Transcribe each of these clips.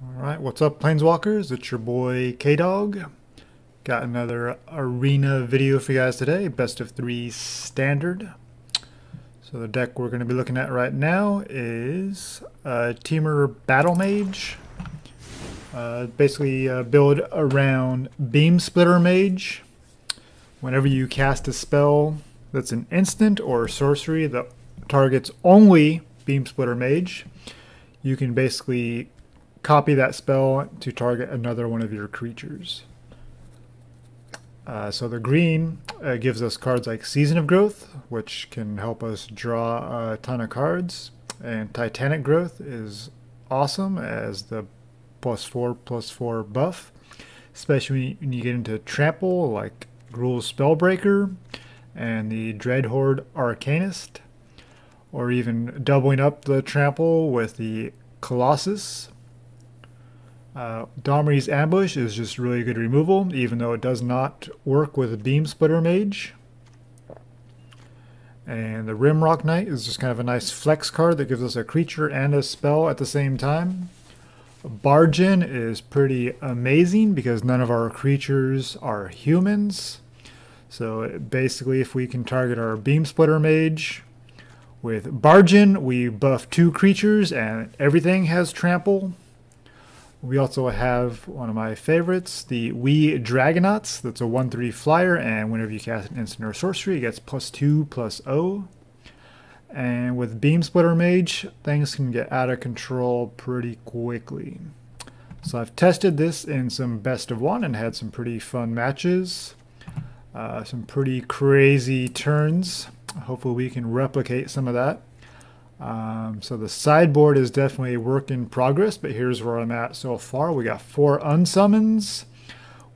Alright, what's up Planeswalkers? It's your boy K-Dog. Got another arena video for you guys today, best of three standard. So the deck we're going to be looking at right now is uh, Temur Battle Mage. Uh, basically uh, build around Beam Splitter Mage. Whenever you cast a spell that's an instant or sorcery that targets only Beam Splitter Mage, you can basically copy that spell to target another one of your creatures. Uh, so the green uh, gives us cards like Season of Growth, which can help us draw a ton of cards. And Titanic Growth is awesome as the plus 4 plus 4 buff, especially when you get into Trample like Gruul Spellbreaker and the Dreadhorde Arcanist, or even doubling up the Trample with the Colossus uh, Domri's Ambush is just really good removal, even though it does not work with Beam Splitter Mage. And the Rimrock Knight is just kind of a nice flex card that gives us a creature and a spell at the same time. Barge In is pretty amazing because none of our creatures are humans. So basically if we can target our Beam Splitter Mage with Barge In, we buff two creatures and everything has trample. We also have one of my favorites, the Wee Dragonauts. That's a 1-3 flyer, and whenever you cast an instant or sorcery, it gets plus 2, plus O. And with Beam Splitter Mage, things can get out of control pretty quickly. So I've tested this in some best of one and had some pretty fun matches. Uh, some pretty crazy turns. Hopefully we can replicate some of that. Um, so the sideboard is definitely a work in progress, but here's where I'm at so far. We got four unsummons,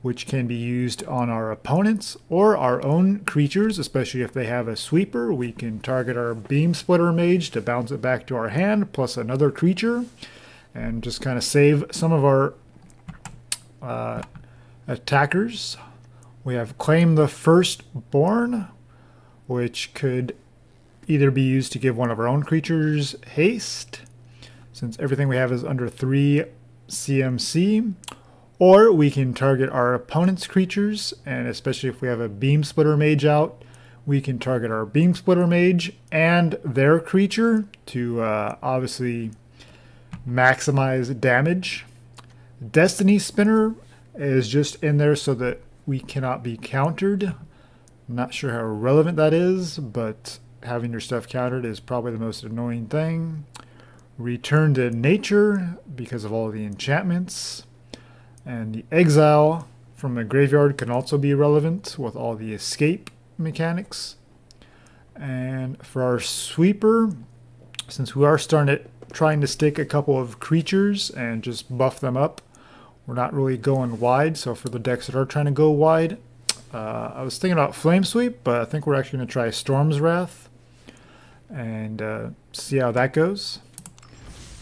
which can be used on our opponents or our own creatures, especially if they have a sweeper. We can target our Beam Splitter Mage to bounce it back to our hand, plus another creature, and just kind of save some of our uh, attackers. We have Claim the Firstborn, which could either be used to give one of our own creatures haste, since everything we have is under 3 CMC, or we can target our opponent's creatures, and especially if we have a Beam Splitter Mage out, we can target our Beam Splitter Mage and their creature to uh, obviously maximize damage. Destiny Spinner is just in there so that we cannot be countered. not sure how relevant that is, but having your stuff countered is probably the most annoying thing. Return to nature because of all the enchantments. And the exile from the graveyard can also be relevant with all the escape mechanics. And for our sweeper, since we are starting trying to stick a couple of creatures and just buff them up, we're not really going wide. So for the decks that are trying to go wide, uh, I was thinking about Flame Sweep, but I think we're actually going to try Storm's Wrath and uh, see how that goes.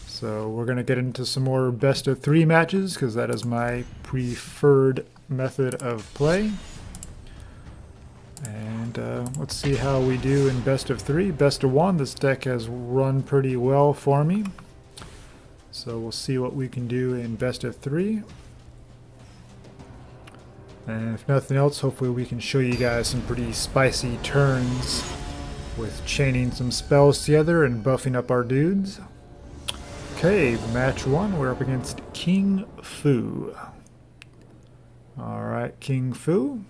So we're going to get into some more best of three matches because that is my preferred method of play. And uh, let's see how we do in best of three. Best of one, this deck has run pretty well for me. So we'll see what we can do in best of three. And if nothing else, hopefully we can show you guys some pretty spicy turns with chaining some spells together and buffing up our dudes. Okay, match one, we're up against King Fu. Alright, King Fu.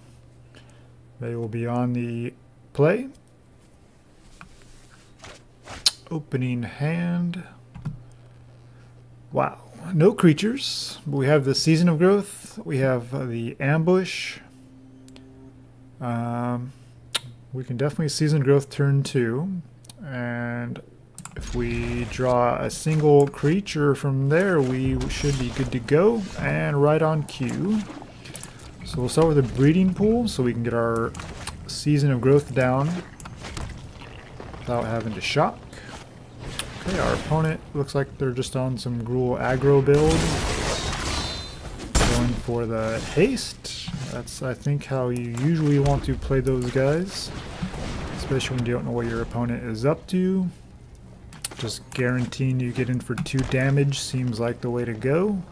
They will be on the play. Opening hand. Wow, no creatures. We have the Season of Growth. We have the Ambush. Um, we can definitely season growth turn two. And if we draw a single creature from there, we should be good to go. And right on cue. So we'll start with a breeding pool so we can get our season of growth down without having to shock. Okay, our opponent looks like they're just on some Gruul aggro build. Going for the haste. That's, I think, how you usually want to play those guys. Especially when you don't know what your opponent is up to. Just guaranteeing you get in for two damage seems like the way to go.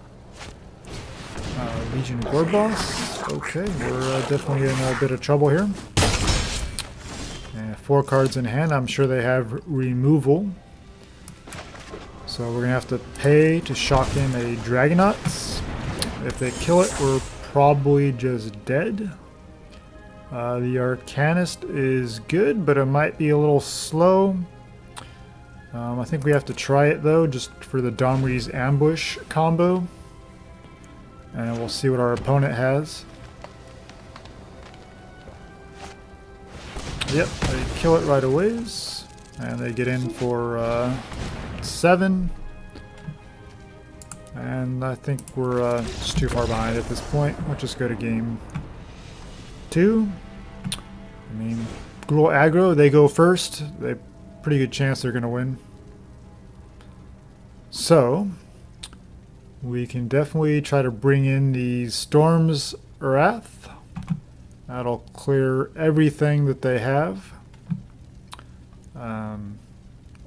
Uh, Legion War Boss. Okay, we're uh, definitely in a bit of trouble here. Four cards in hand. I'm sure they have removal. So we're going to have to pay to shock in a Dragonauts. If they kill it, we're probably just dead. Uh, the Arcanist is good, but it might be a little slow. Um, I think we have to try it though, just for the Domri's Ambush combo. And we'll see what our opponent has. Yep, they kill it right away. And they get in for uh, 7. And I think we're uh, just too far behind at this point. Let's just go to game two. I mean, Gruul aggro, they go first. They pretty good chance they're going to win. So, we can definitely try to bring in the Storm's Wrath. That'll clear everything that they have. Um,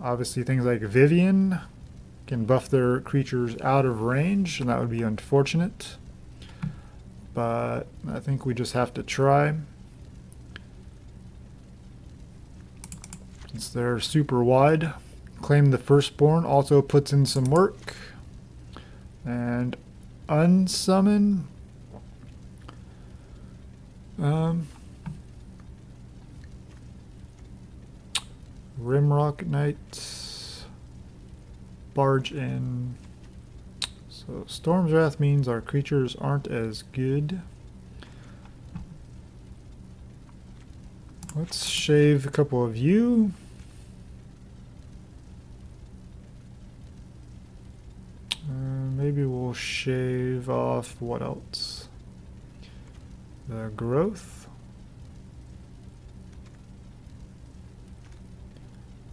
obviously things like Vivien can buff their creatures out of range, and that would be unfortunate but I think we just have to try. Since they're super wide. Claim the Firstborn also puts in some work. And unsummon. Um, Rimrock Knight. Barge in. So Storm's Wrath means our creatures aren't as good. Let's shave a couple of you. Uh, maybe we'll shave off what else? The growth.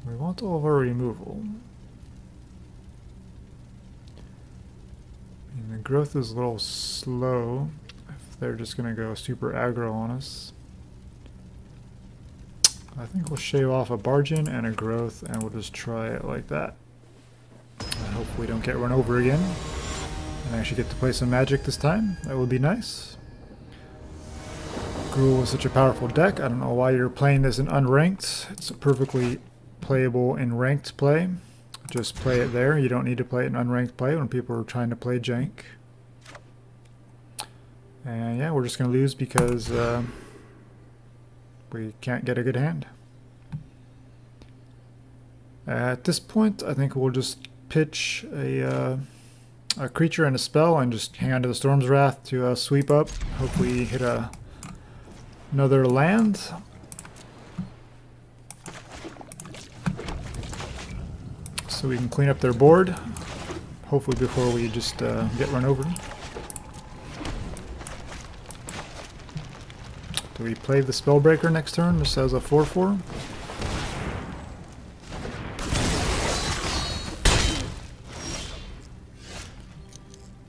We want all of our removal. And the growth is a little slow if they're just going to go super aggro on us. I think we'll shave off a Barge In and a growth and we'll just try it like that. I hope we don't get run over again. And actually get to play some magic this time. That would be nice. Gruul is such a powerful deck. I don't know why you're playing this in unranked. It's perfectly playable in ranked play. Just play it there. You don't need to play it in unranked play when people are trying to play jank. And yeah, we're just going to lose because uh, we can't get a good hand. At this point, I think we'll just pitch a, uh, a creature and a spell and just hang on to the Storm's Wrath to uh, sweep up. Hope we hit a, another land. So we can clean up their board, hopefully before we just uh, get run over. Do we play the Spellbreaker next turn This has a 4-4?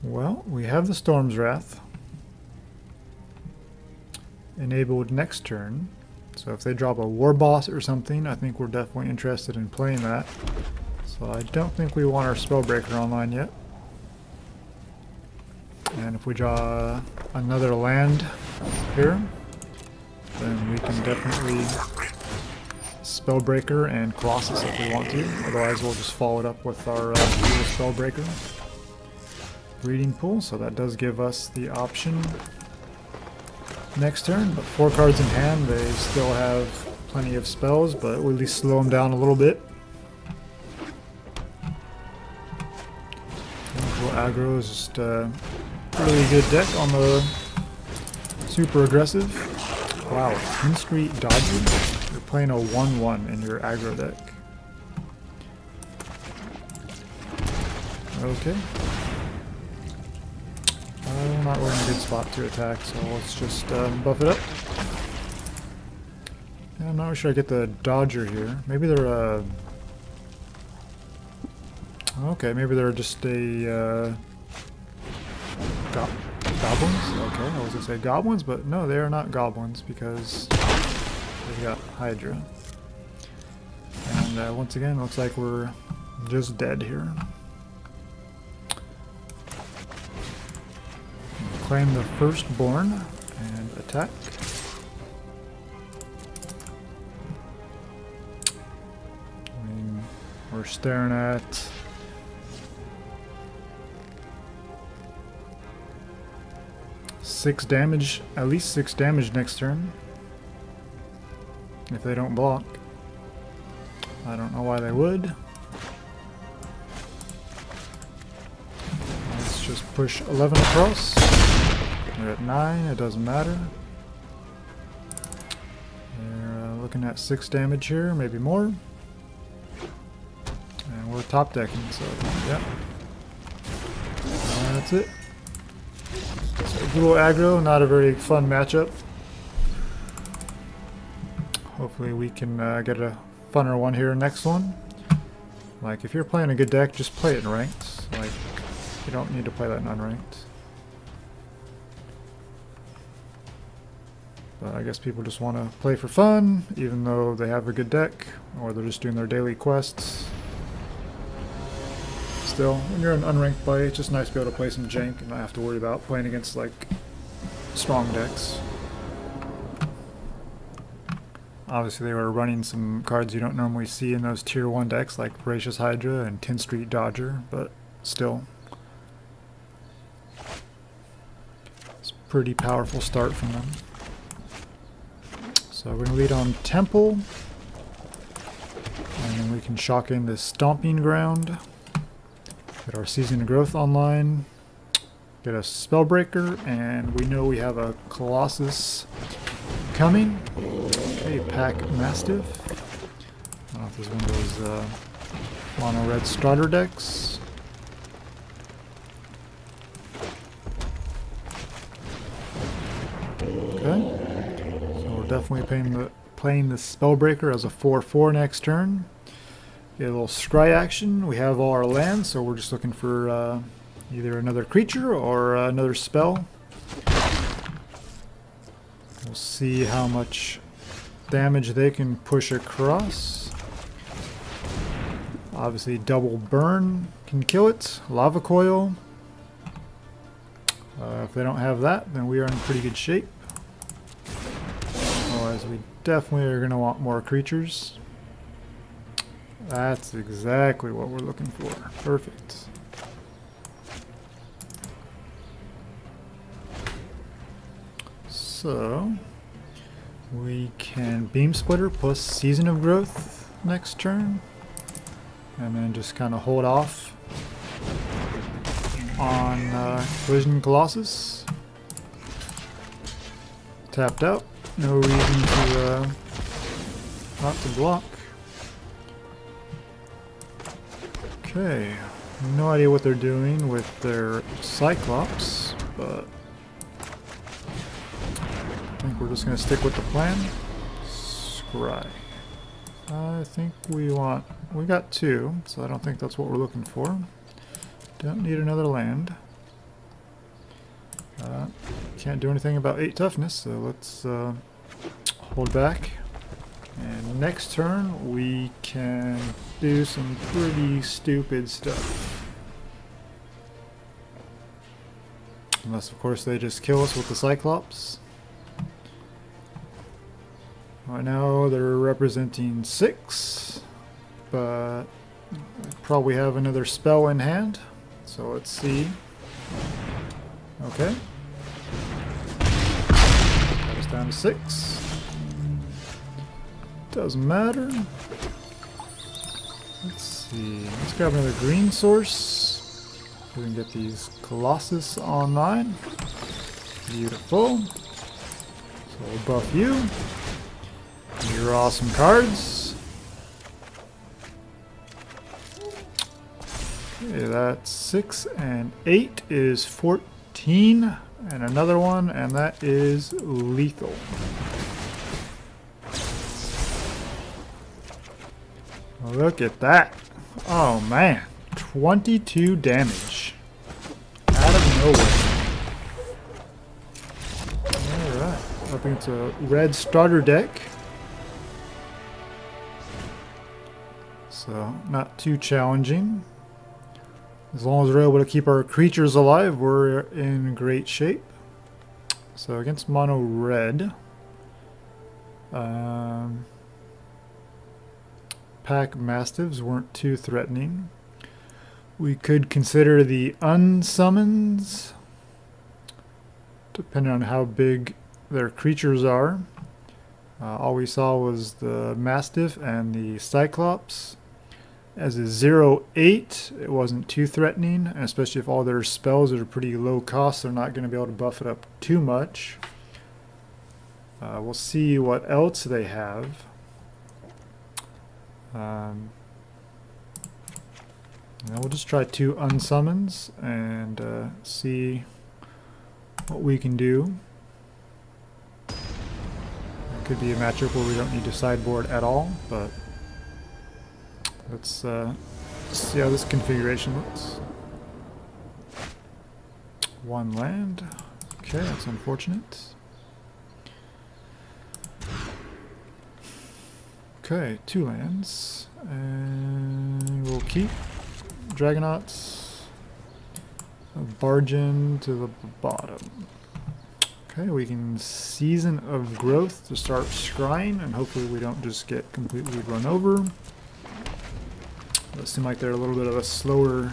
Well, we have the Storm's Wrath enabled next turn. So if they drop a War Boss or something, I think we're definitely interested in playing that. So I don't think we want our Spellbreaker online yet. And if we draw another land here, then we can definitely Spellbreaker and Colossus if we want to. Otherwise we'll just follow it up with our uh, Spellbreaker. Breeding Pool, so that does give us the option next turn, but four cards in hand, they still have plenty of spells, but we'll at least slow them down a little bit. Aggro is just a really good deck on the super aggressive. Wow, Street Dodger? You're playing a 1-1 in your aggro deck. Okay. Uh, not really in a good spot to attack, so let's just uh, buff it up. Yeah, I'm not sure I get the Dodger here. Maybe they're a... Uh, Okay, maybe they're just a uh, go goblins. Okay, I was gonna say goblins, but no, they are not goblins because they got Hydra. And uh, once again, looks like we're just dead here. claim the firstborn and attack. I mean, we're staring at six damage, at least six damage next turn. If they don't block. I don't know why they would. Let's just push 11 across. We're at 9, it doesn't matter. They're uh, looking at 6 damage here, maybe more. And we're top decking, so yeah. That's it. Little aggro, not a very fun matchup. Hopefully we can uh, get a funner one here next one. Like, if you're playing a good deck, just play it in ranked. Like, you don't need to play that in unranked. But I guess people just want to play for fun, even though they have a good deck, or they're just doing their daily quests. Still, when you're an unranked play, it's just nice to be able to play some jank and not have to worry about playing against, like, strong decks. Obviously they were running some cards you don't normally see in those tier 1 decks like Voracious Hydra and 10th Street Dodger, but still. It's a pretty powerful start from them. So we're going to lead on Temple. And then we can shock in the Stomping Ground. Get our Season of Growth online. Get a Spellbreaker, and we know we have a Colossus coming. Okay, Pack Mastiff. I don't know if this one those uh, mono red starter decks. Okay. So we're definitely playing the playing the Spellbreaker as a 4-4 next turn. A little scry action. We have all our lands, so we're just looking for uh, either another creature or uh, another spell. We'll see how much damage they can push across. Obviously double burn can kill it. Lava coil. Uh, if they don't have that, then we are in pretty good shape. Otherwise, we definitely are going to want more creatures. That's exactly what we're looking for. Perfect. So, we can Beam Splitter plus Season of Growth next turn. And then just kind of hold off on uh, Collision Colossus. Tapped out. No reason to uh, not to block. Okay. No idea what they're doing with their Cyclops, but I think we're just going to stick with the plan. Scry. I think we want... We got two, so I don't think that's what we're looking for. Don't need another land. Uh, can't do anything about 8 toughness, so let's uh, hold back. And next turn, we can do some pretty stupid stuff. Unless, of course, they just kill us with the Cyclops. Right now they're representing six, but probably have another spell in hand. So let's see. Okay. That is down to six. Doesn't matter. Let's see. Let's grab another green source. We can get these Colossus online. Beautiful. So we'll buff you. Draw some cards. Okay, that's 6 and 8 is 14. And another one, and that is lethal. Look at that. Oh man. 22 damage. Out of nowhere. Alright. I think it's a red starter deck. So, not too challenging. As long as we're able to keep our creatures alive, we're in great shape. So against mono red, um, pack mastiffs weren't too threatening. We could consider the unsummons, depending on how big their creatures are. Uh, all we saw was the Mastiff and the Cyclops. As a 0-8, it wasn't too threatening, especially if all their spells are pretty low cost, they're not going to be able to buff it up too much. Uh, we'll see what else they have. Um, we'll just try two unsummons and uh, see what we can do. It Could be a matchup where we don't need to sideboard at all, but let's uh, see how this configuration looks. One land. Okay, that's unfortunate. Okay, two lands. And we'll keep Dragonauts. Barge In to the bottom. Okay, we can Season of Growth to start scrying, and hopefully we don't just get completely run over. Those seem like they're a little bit of a slower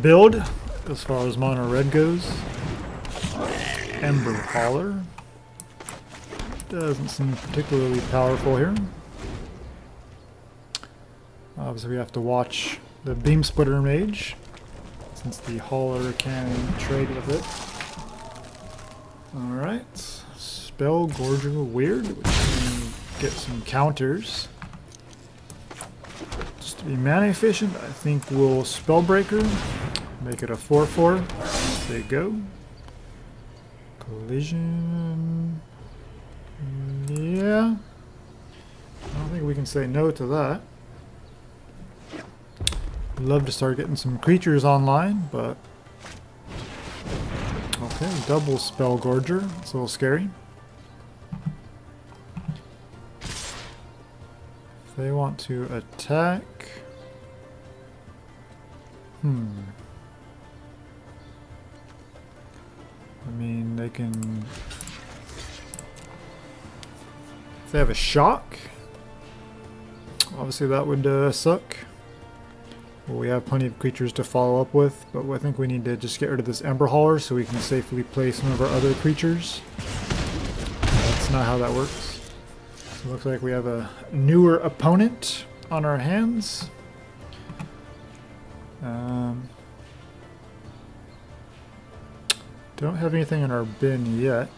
build as far as mono red goes. Ember Hauler. Doesn't seem particularly powerful here. Obviously we have to watch the Beam Splitter Mage, since the Hauler can trade with it. Alright. Spell Gorger Weird, which can get some counters. Just to be mana efficient, I think we'll Spellbreaker, make it a 4-4. There you go. Collision. Mm, yeah. I don't think we can say no to that. Love to start getting some creatures online, but Okay, double Spell Gorger. It's a little scary. If they want to attack... Hmm. I mean, they can... If they have a shock, obviously that would uh, suck. Well, we have plenty of creatures to follow up with, but I think we need to just get rid of this Ember Hauler so we can safely play some of our other creatures. That's not how that works. So looks like we have a newer opponent on our hands. Um, don't have anything in our bin yet.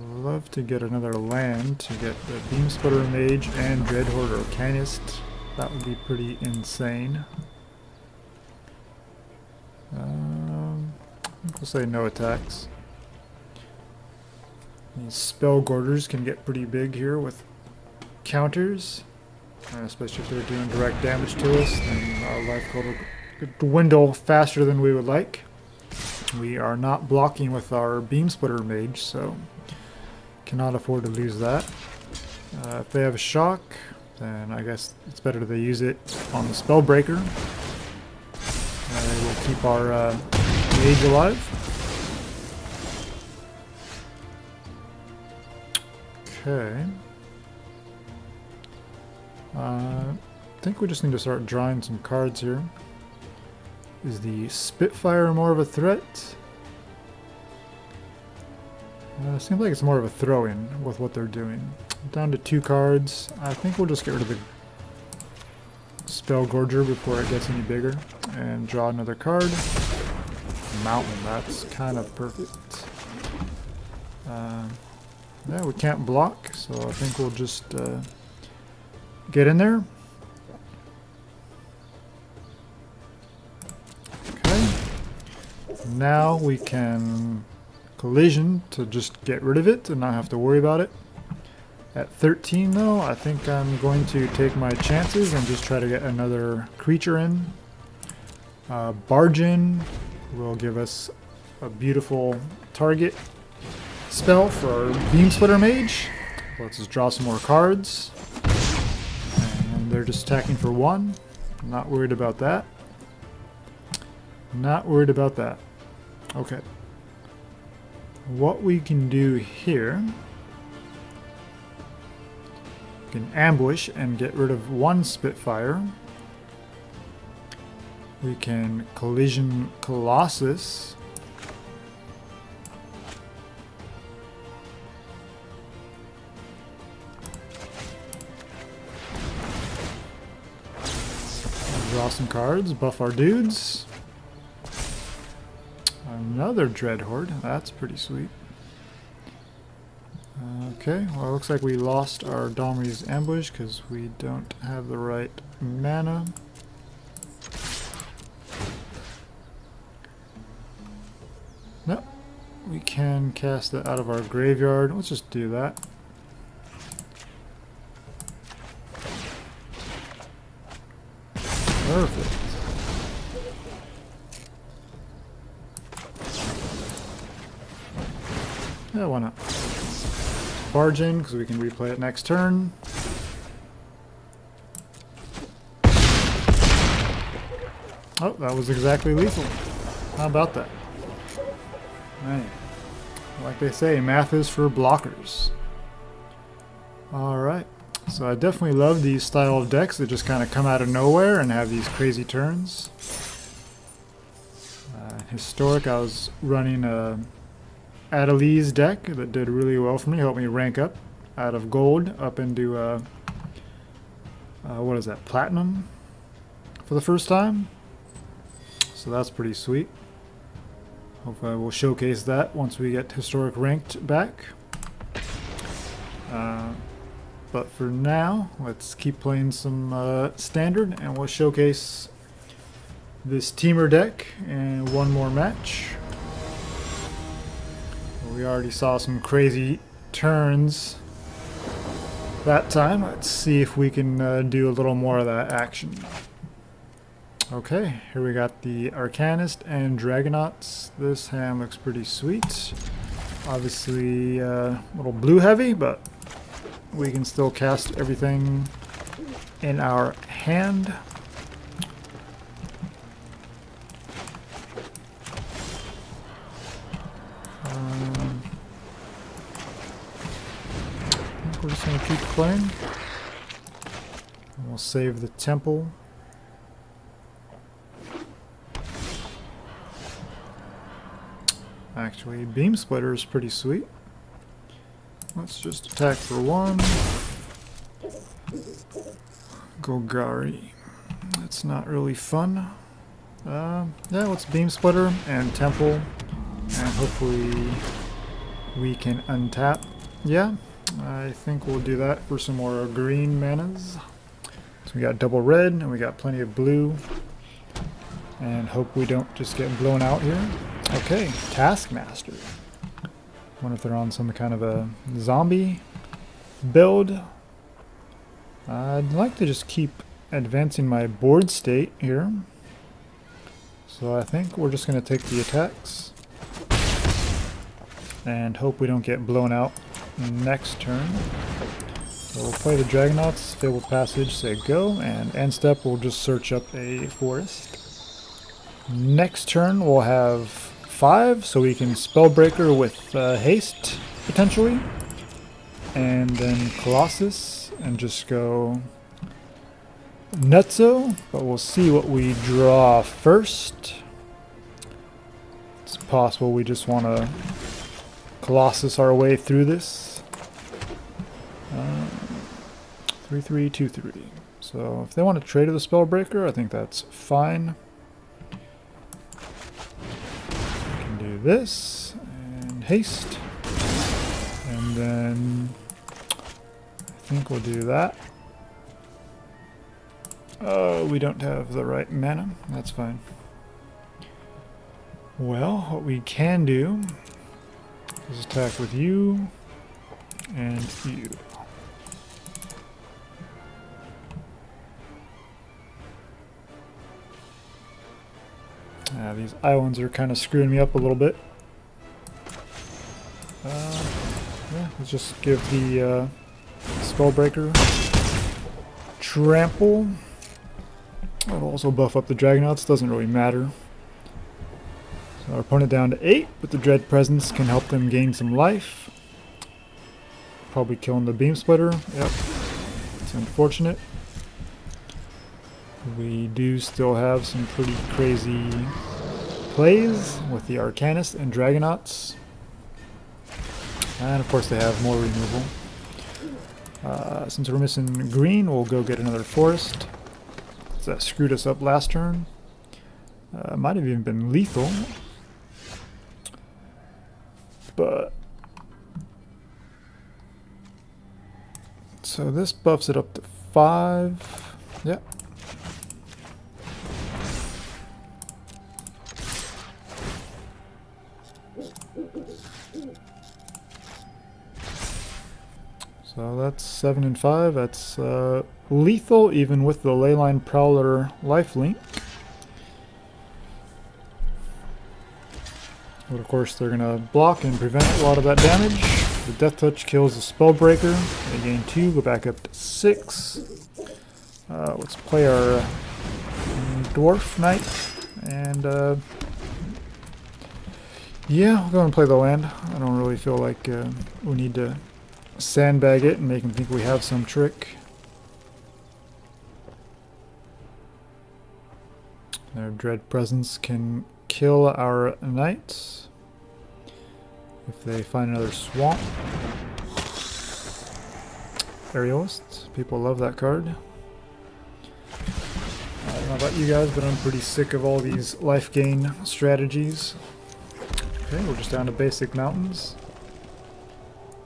Love to get another land to get the Beam Splitter Mage and Dreadhorde Arcanist. That would be pretty insane. Um, we'll say no attacks. These spell gorgers can get pretty big here with counters, uh, especially if they're doing direct damage to us. Then our life total could dwindle faster than we would like. We are not blocking with our beam splitter mage, so cannot afford to lose that. Uh, if they have a shock, then I guess it's better they use it on the Spellbreaker. Uh, we'll keep our uh, mage alive. Okay. Uh, I think we just need to start drawing some cards here. Is the Spitfire more of a threat? Uh, seems like it's more of a throw-in with what they're doing. Down to two cards. I think we'll just get rid of the Spell Gorger before it gets any bigger. And draw another card. Mountain, that's kind of perfect. Uh, yeah, we can't block, so I think we'll just uh, get in there. Okay. Now we can collision to just get rid of it and not have to worry about it. At 13 though, I think I'm going to take my chances and just try to get another creature in. Uh, Barge In will give us a beautiful target spell for our Beam Splitter Mage. Let's just draw some more cards. And they're just attacking for one. Not worried about that. Not worried about that. Okay. what we can do here can ambush and get rid of one Spitfire. We can collision Colossus. Draw some cards, buff our dudes. Another Dreadhorde, that's pretty sweet. Okay, well it looks like we lost our Domri's Ambush because we don't have the right mana. No, we can cast it out of our graveyard. Let's just do that. Perfect. Yeah, why not? Barge in, because we can replay it next turn. Oh, that was exactly lethal. How about that? Like they say, math is for blockers. Alright. So I definitely love these style of decks that just kind of come out of nowhere and have these crazy turns. Uh, historic, I was running a Adeliz deck that did really well for me, helped me rank up out of gold up into, uh, uh, what is that, platinum for the first time. So that's pretty sweet. Hopefully we'll showcase that once we get historic ranked back. Uh, but for now, let's keep playing some uh, standard and we'll showcase this Temur deck in one more match. We already saw some crazy turns that time. Let's see if we can uh, do a little more of that action. Okay, here we got the Arcanist and Dragonauts. This hand looks pretty sweet. Obviously uh, a little blue heavy, but we can still cast everything in our hand. We're just going to keep playing. And we'll save the temple. Actually, Beam Splitter is pretty sweet. Let's just attack for one. Golgari. That's not really fun. Uh, yeah, let's Beam Splitter and Temple. And hopefully we can untap. Yeah, I think we'll do that for some more green manas. So we got double red and we got plenty of blue. And hope we don't just get blown out here. Okay, Taskmaster. Wonder if they're on some kind of a zombie build. I'd like to just keep advancing my board state here. So I think we're just going to take the attacks. And hope we don't get blown out next turn. So we'll play the Dragonauts, Fabled Passage, say go, and end step we'll just search up a forest. Next turn we'll have five, so we can Spellbreaker with uh, haste, potentially. And then Colossus, and just go Nutso, but we'll see what we draw first. It's possible we just want to Colossus our way through this. Uh, 3323. So if they want to trade with the Spellbreaker, I think that's fine. We can do this and haste. And then I think we'll do that. Oh, we don't have the right mana. That's fine. Well, what we can do Let's attack with you and you. Uh, these islands are kind of screwing me up a little bit. Uh, yeah, let's just give the uh, Spellbreaker Trample. I'll also buff up the Dragonauts, doesn't really matter. So our opponent down to 8, but the Dread Presence can help them gain some life. Probably killing the Beam Splitter. Yep. It's unfortunate. We do still have some pretty crazy plays with the Arcanist and Dragonauts. And of course they have more removal. Uh, since we're missing green, we'll go get another forest. So that screwed us up last turn. Uh, might have even been lethal. But... So this buffs it up to 5. Yep. So that's 7 and 5. That's uh, lethal even with the Leyline Prowler lifelink. But of course they're going to block and prevent a lot of that damage. The Death Touch kills the Spellbreaker. They gain 2, go back up to 6. Uh, let's play our uh, Dwarf Knight. And uh, yeah, we'll go and play the land. I don't really feel like uh, we need to sandbag it and make them think we have some trick. Their dread presence can kill our knights if they find another swamp. Aerialist. People love that card. I don't know about you guys, but I'm pretty sick of all these life gain strategies. Okay, we're just down to basic mountains.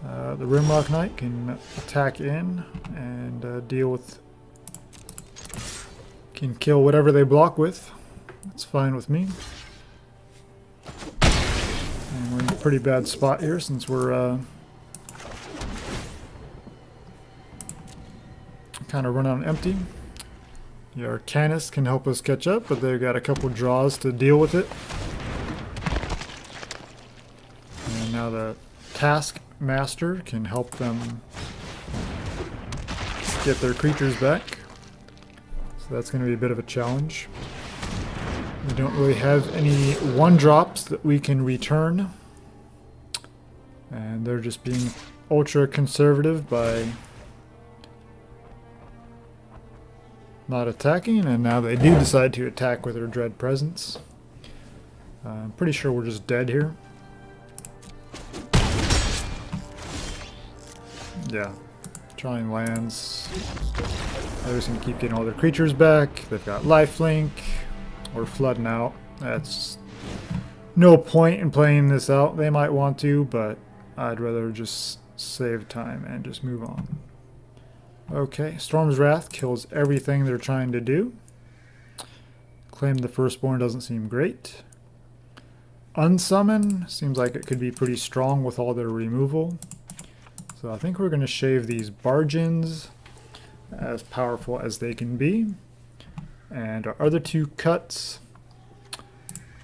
Uh, the Rimrock Knight can attack in and uh, deal with... can kill whatever they block with. That's fine with me. And we're in a pretty bad spot here since we're uh, kind of run on empty. The Canis can help us catch up, but they've got a couple draws to deal with it. And now the Task Master can help them get their creatures back. So that's going to be a bit of a challenge. We don't really have any one-drops that we can return. And they're just being ultra conservative by not attacking, and now they do decide to attack with their Dread Presence. Uh, I'm pretty sure we're just dead here. Yeah, trying lands. They're just gonna keep getting all their creatures back. They've got lifelink. We're flooding out. That's no point in playing this out. They might want to, but I'd rather just save time and just move on. Okay, Storm's Wrath kills everything they're trying to do. Claim the Firstborn doesn't seem great. Unsummon seems like it could be pretty strong with all their removal. So I think we're going to shave these Barge Ins as powerful as they can be. And our other two cuts,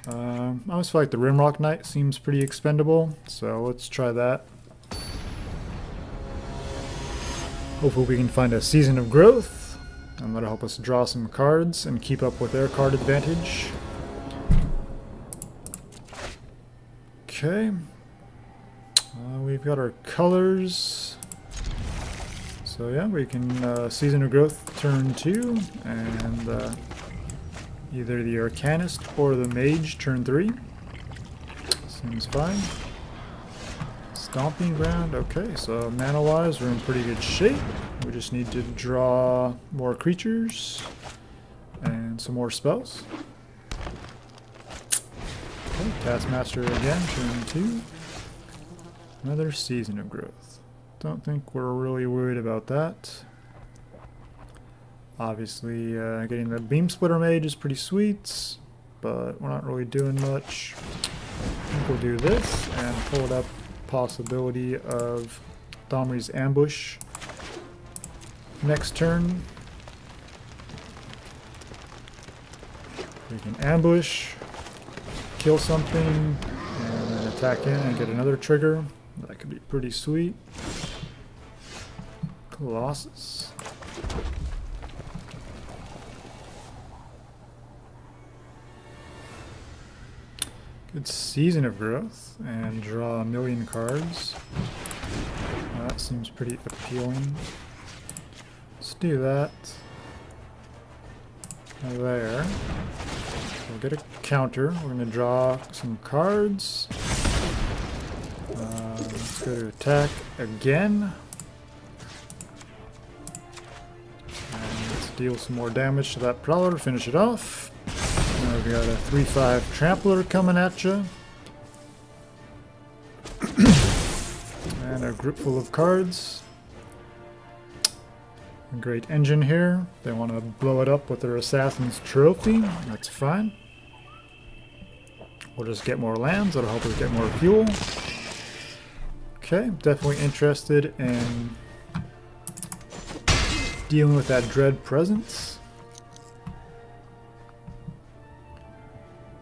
um, I always feel like the Rimrock Knight seems pretty expendable, so let's try that. Hopefully we can find a Season of Growth, and that'll help us draw some cards and keep up with their card advantage. Okay. We've got our colors. So yeah, we can uh, Season of Growth turn 2, and uh, either the Arcanist or the Mage turn 3. Seems fine. Stomping Ground, okay, so mana-wise we're in pretty good shape. We just need to draw more creatures and some more spells. Okay, Taskmaster again, turn 2. Another Season of Growth. Don't think we're really worried about that. Obviously, uh, getting the Beam Splitter Mage is pretty sweet, but we're not really doing much. I think we'll do this and hold up possibility of Domri's Ambush next turn. We can ambush, kill something, and then attack in and get another trigger. That could be pretty sweet. Colossus. Good season of growth and draw a million cards. that seems pretty appealing. Let's do that. There. We'll get a counter. We're going to draw some cards. Uh, let's go to attack again. And let's deal some more damage to that Prowler finish it off. Now we've got a 3-5 Trampler coming at you. and a group full of cards. Great engine here. They want to blow it up with their Assassin's Trophy. That's fine. We'll just get more lands. That'll help us get more fuel. Okay, definitely interested in dealing with that dread presence.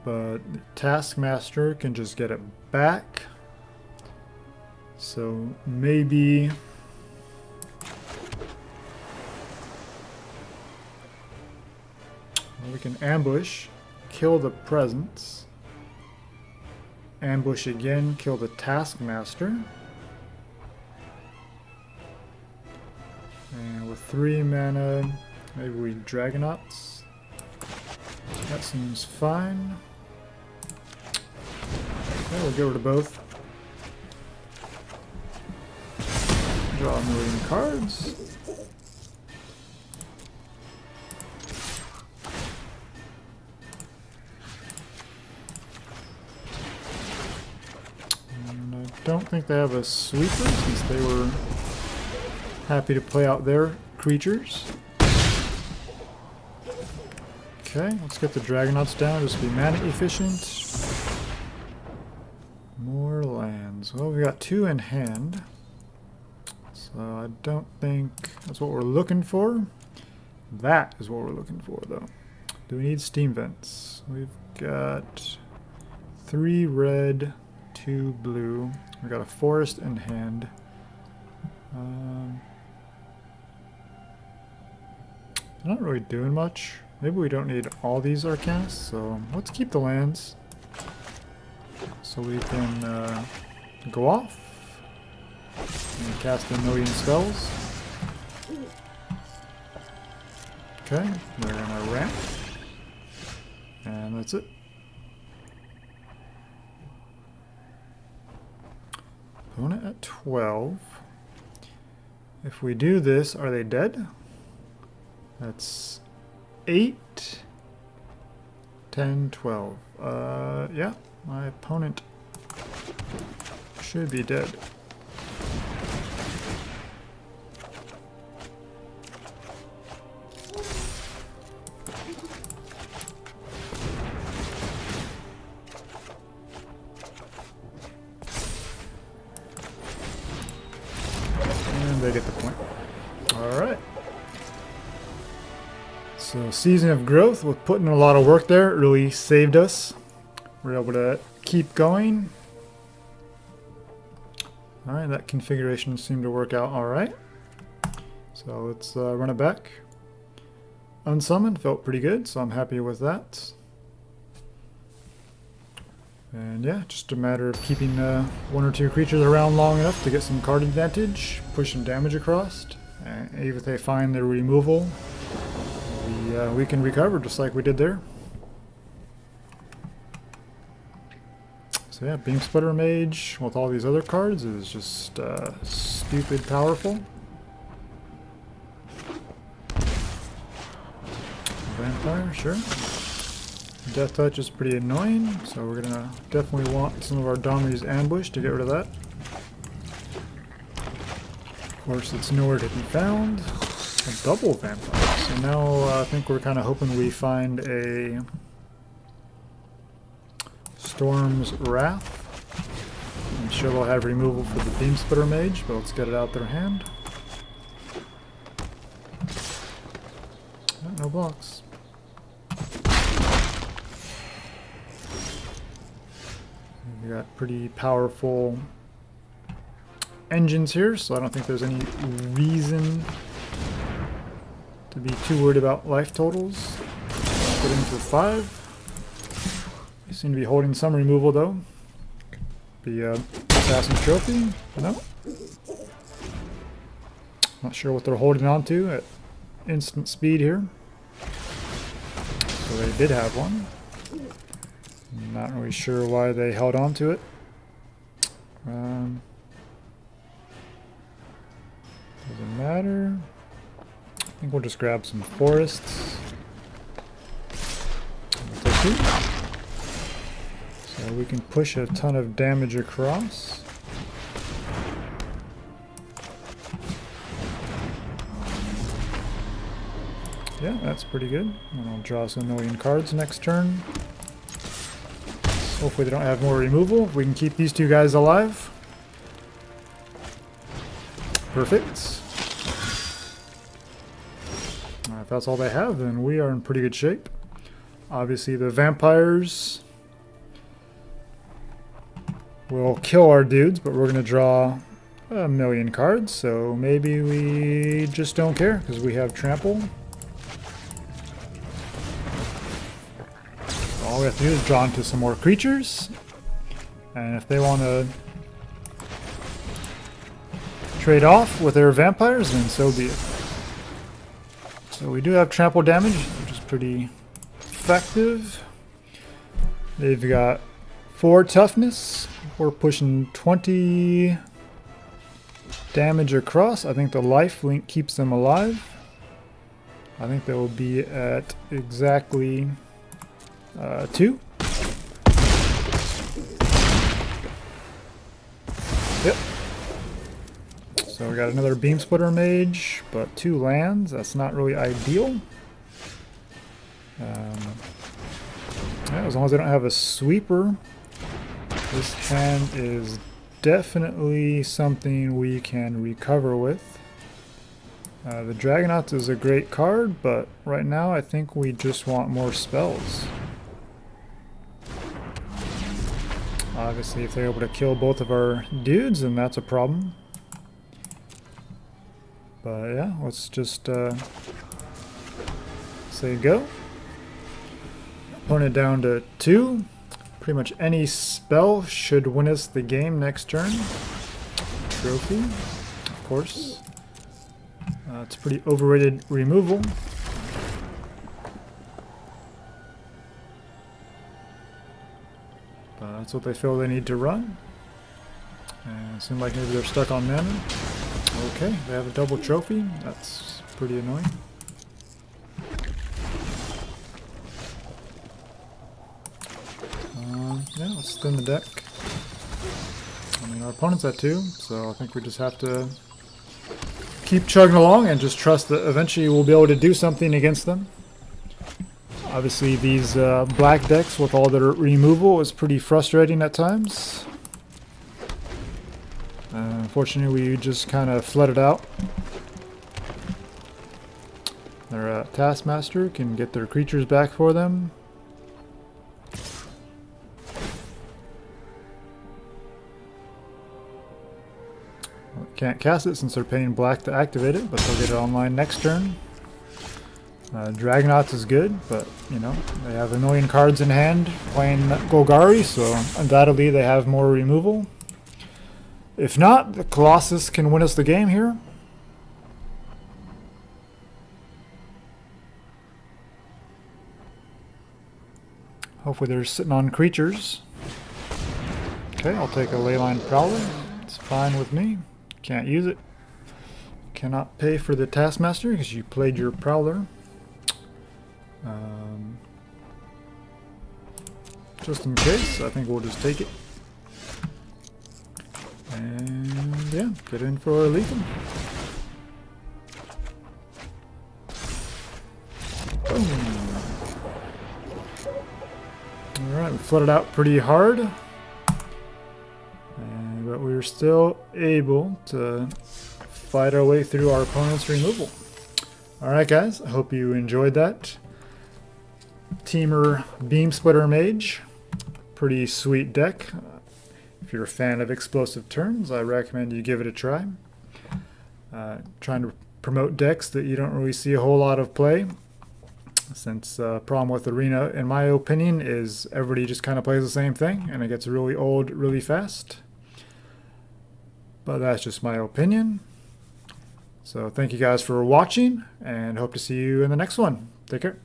But Taskmaster can just get it back. So maybe... we can ambush, kill the presence, ambush again, kill the Taskmaster. And with three mana, maybe we Dragonauts. That seems fine. Okay, we'll get rid of both. Draw a million cards. And I don't think they have a sweeper since they were happy to play out their creatures. Okay, let's get the Dragonauts down, just be mana efficient. More lands. Well, we got two in hand. So I don't think that's what we're looking for. That is what we're looking for, though. Do we need steam vents? We've got three red, two blue. We got a forest in hand. Um, not really doing much. Maybe we don't need all these Arcanists, so let's keep the lands. So we can uh, go off and cast a million spells. Okay, we're gonna ramp. And that's it. Opponent at 12. If we do this, are they dead? That's 8, 10, 12. Uh, yeah, my opponent should be dead. Season of growth with putting a lot of work there. It really saved us. We're able to keep going. Alright, that configuration seemed to work out alright. So let's uh, run it back. Unsummoned felt pretty good, so I'm happy with that. And yeah, just a matter of keeping uh, one or two creatures around long enough to get some card advantage, push some damage across. And even if they find their removal, uh, we can recover just like we did there. So yeah, Beamsplitter Mage with all these other cards is just uh, stupid powerful. Vampire, sure. Death Touch is pretty annoying, so we're gonna definitely want some of our Domri's Ambush to get rid of that. Of course, it's nowhere to be found. A double vampire. Now uh, I think we're kind of hoping we find a Storm's Wrath. I'm sure they'll have removal for the Beamsplitter Mage, but let's get it out their hand. No blocks. We got pretty powerful engines here, so I don't think there's any reason to be too worried about life totals. Put in for five. seem to be holding some removal though. The uh, Assassin Trophy? No. Not sure what they're holding on to at instant speed here. So they did have one. Not really sure why they held on to it. Um, doesn't matter. I think we'll just grab some forests. So we can push a ton of damage across. Yeah, that's pretty good. And I'll draw some million cards next turn. Hopefully they don't have more removal. We can keep these two guys alive. Perfect. That's all they have, then we are in pretty good shape. Obviously the vampires will kill our dudes, but we're going to draw a million cards, so maybe we just don't care because we have trample. All we have to do is draw into some more creatures, and if they want to trade off with their vampires, then so be it. So we do have trample damage, which is pretty effective. They've got 4 toughness. We're pushing 20 damage across. I think the life link keeps them alive. I think they will be at exactly uh, 2. So we got another Beamsplitter Mage, but two lands. That's not really ideal. Um, yeah, as long as they don't have a sweeper, this hand is definitely something we can recover with. Uh, the Dragonauts is a great card, but right now I think we just want more spells. Obviously, if they're able to kill both of our dudes, then that's a problem. But yeah, let's just uh, say go. Opponent down to two. Pretty much any spell should win us the game next turn. Trophy, of course. Uh, it's pretty overrated removal. But that's what they feel they need to run. And it seems like maybe they're stuck on mana. Okay, they have a double trophy. That's pretty annoying. Yeah, let's spin the deck. I mean, our opponent's at two, so I think we just have to keep chugging along and just trust that eventually we'll be able to do something against them. Obviously, these uh, black decks with all their removal is pretty frustrating at times. Unfortunately, we just kind of flooded out. Their uh, Taskmaster can get their creatures back for them. Can't cast it since they're paying black to activate it, but they'll get it online next turn. Uh, Dragonauts is good, but, you know, they have a million cards in hand playing Golgari, so undoubtedly they have more removal. If not, the Colossus can win us the game here. Hopefully they're sitting on creatures. Okay, I'll take a Leyline Prowler. It's fine with me. Can't use it. Cannot pay for the Taskmaster because you played your Prowler. Um, just in case, I think we'll just take it. And yeah, get in for lethal. Boom. Alright, we flooded out pretty hard but we were still able to fight our way through our opponent's removal. Alright guys, I hope you enjoyed that. Temur Beamsplitter Mage. Pretty sweet deck. If you're a fan of explosive turns, I recommend you give it a try. Uh, trying to promote decks that you don't really see a whole lot of play. Since uh, problem with Arena, in my opinion, is everybody just kind of plays the same thing and it gets really old really fast. But that's just my opinion. So thank you guys for watching and hope to see you in the next one. Take care.